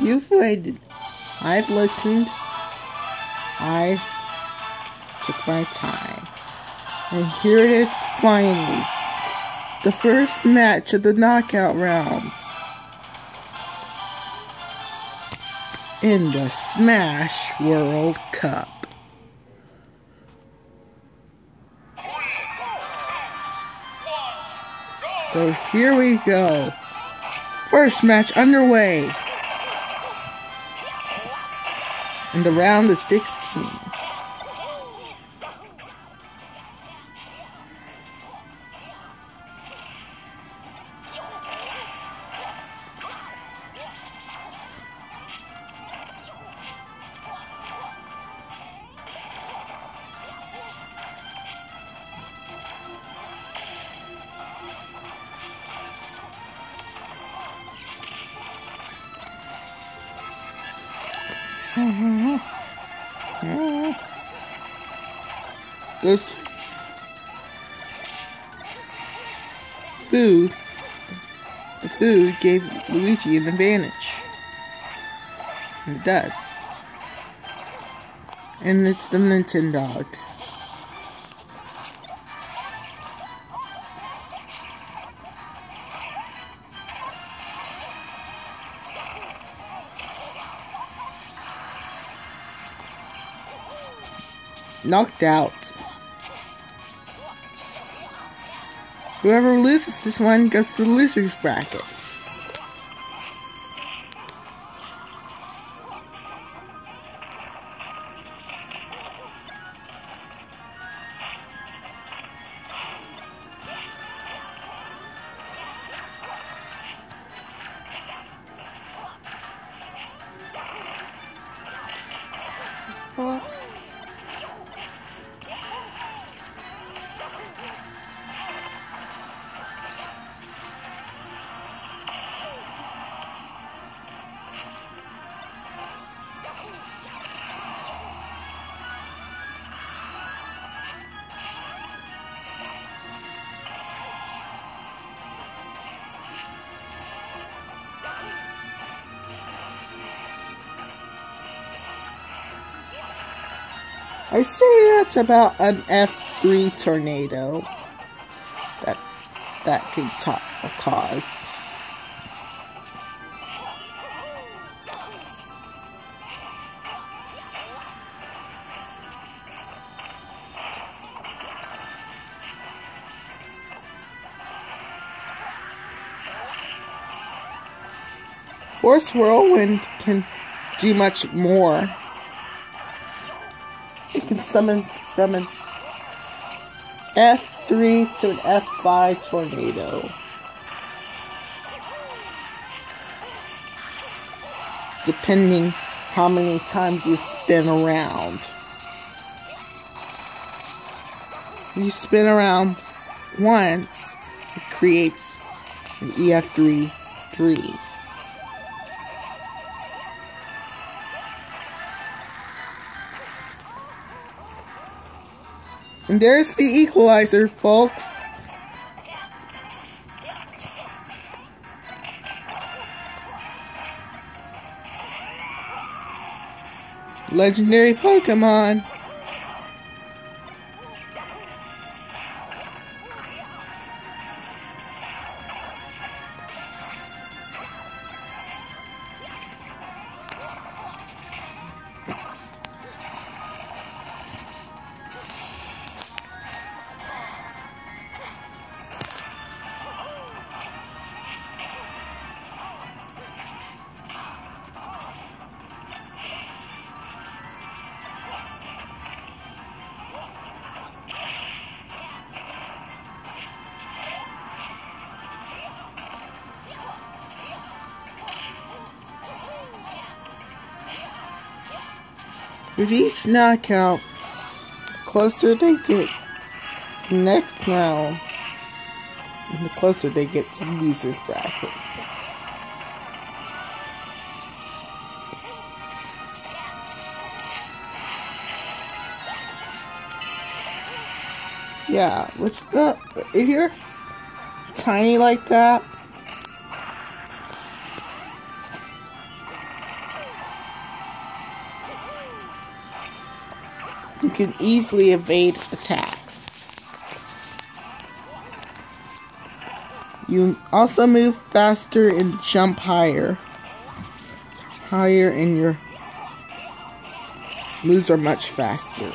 You've waited. I've listened. I took my time. And here it is finally. The first match of the knockout rounds. In the Smash World Cup. So here we go. First match underway. And the round is 16. This food, the food gave Luigi an advantage. And it does. And it's the Nintendo. Knocked out. Whoever loses this one goes to the loser's bracket. I say that's about an F3 tornado that that could cause. Force Whirlwind can do much more. Can summon from an F3 to an F5 tornado. Depending how many times you spin around. You spin around once, it creates an EF3 3. And there's the equalizer, folks. Legendary Pokemon. With each knockout, the closer they get the next round, the closer they get to the loser's bracket. Yeah, which, uh, if you're tiny like that, you can easily evade attacks. You also move faster and jump higher. Higher and your moves are much faster.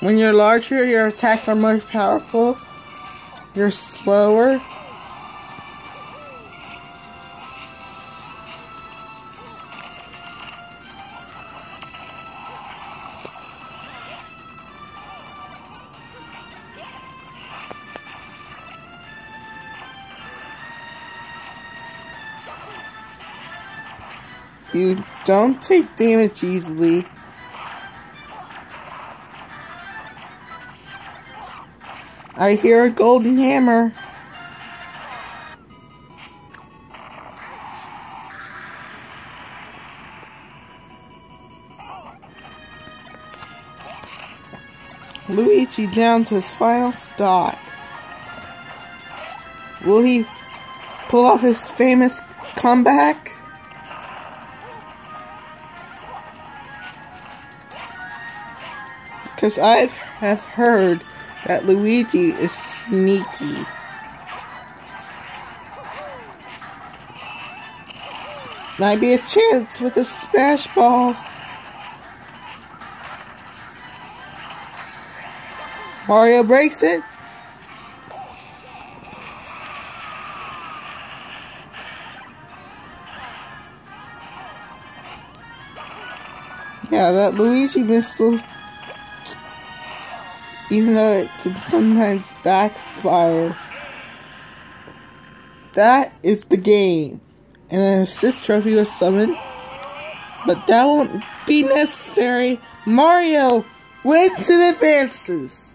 When you're larger, your attacks are more powerful. You're slower. You don't take damage easily. I hear a golden hammer. Luigi down to his final stock. Will he pull off his famous comeback? Because I have heard that Luigi is sneaky. Might be a chance with a smash ball. Mario breaks it. Yeah, that Luigi missile even though it can sometimes backfire. That is the game. And an assist trophy was summoned. But that won't be necessary. Mario wins and advances.